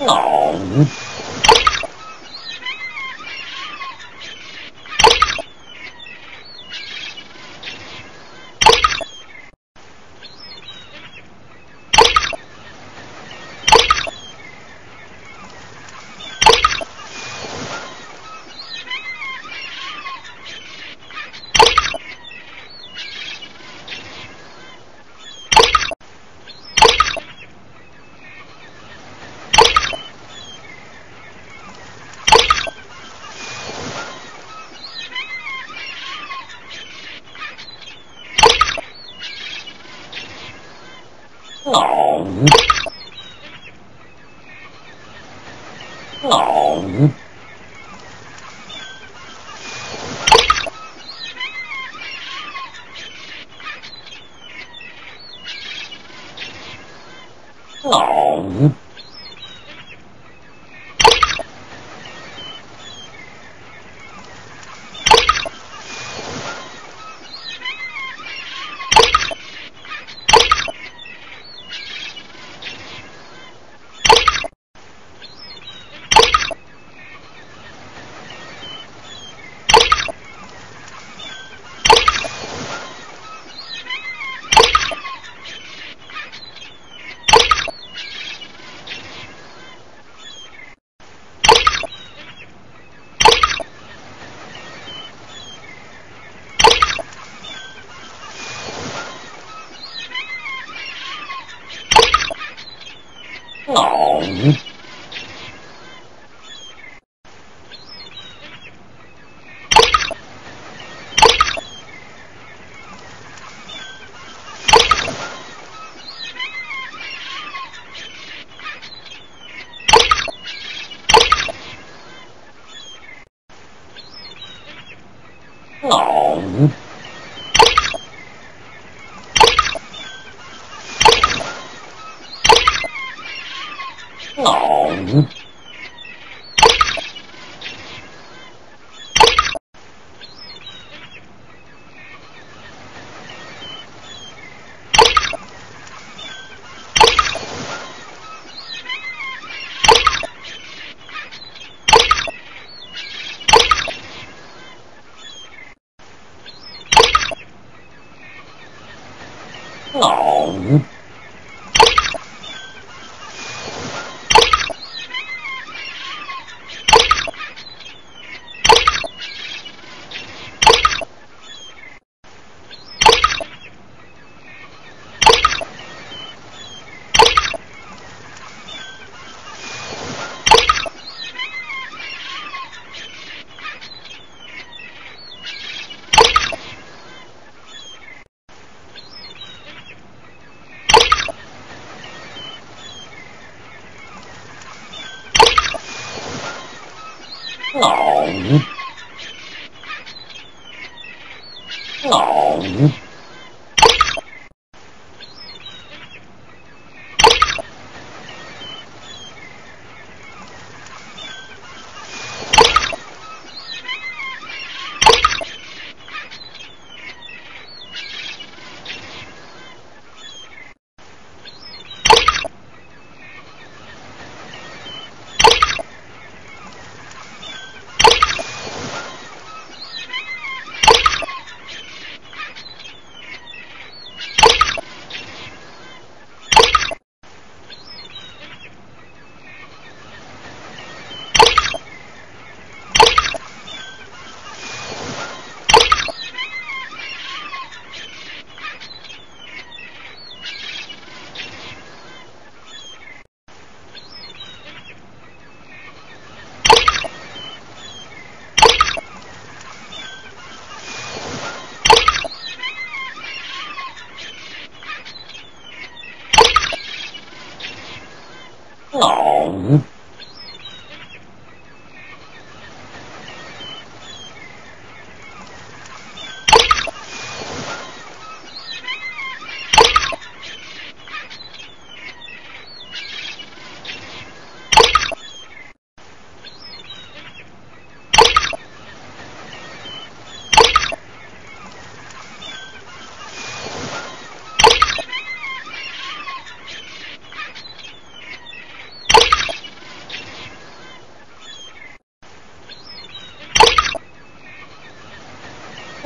Oh. 哦。哦。哦。哦。哦。哦。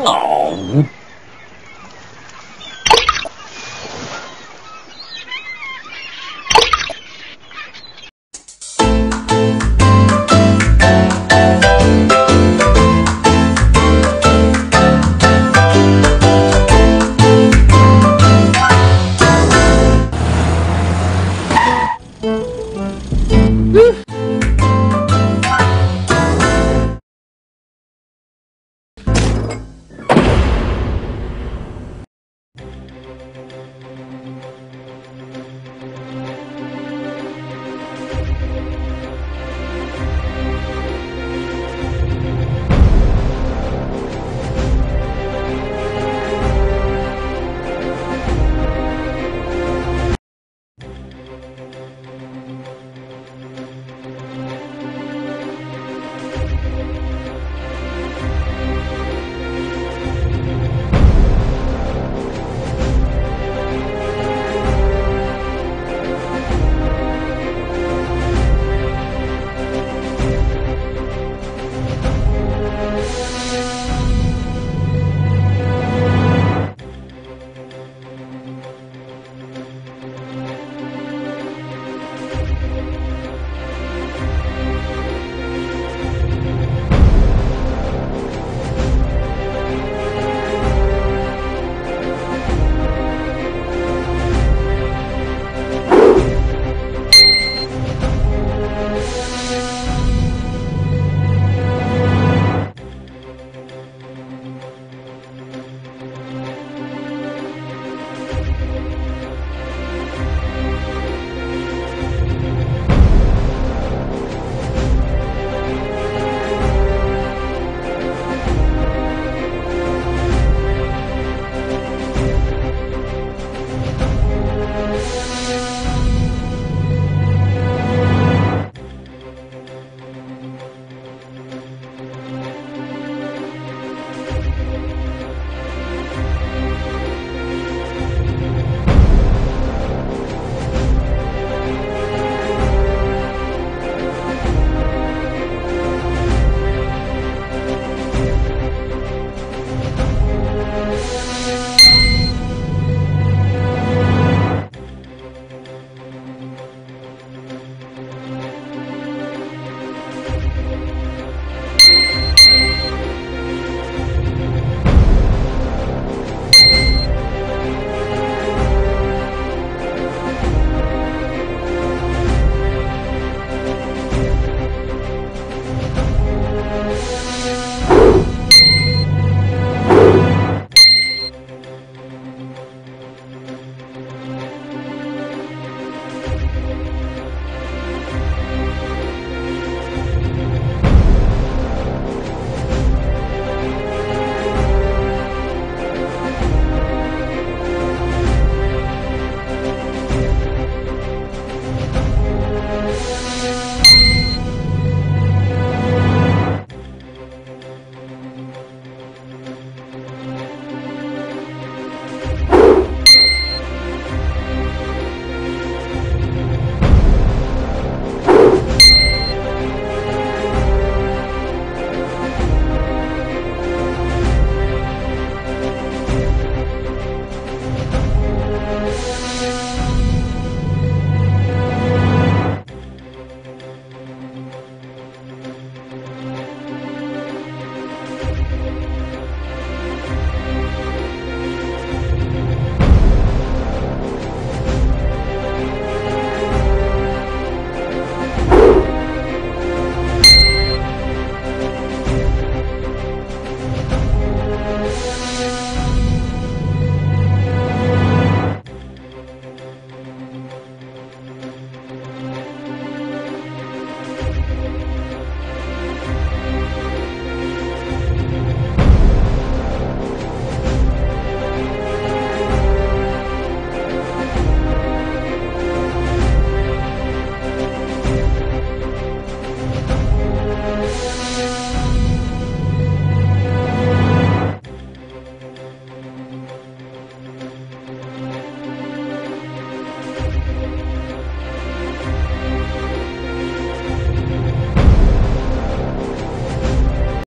Oh.